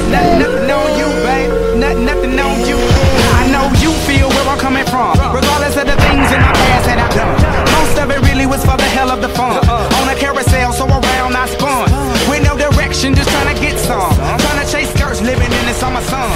nothing on you, babe. Nothing, nothing on you. I know you feel where I'm coming from, regardless of the things in my past that I've done. Most of it really was for the hell of the fun. On a carousel, so around I spun. With no direction, just trying to get some. Trying to chase skirts, living in the summer sun.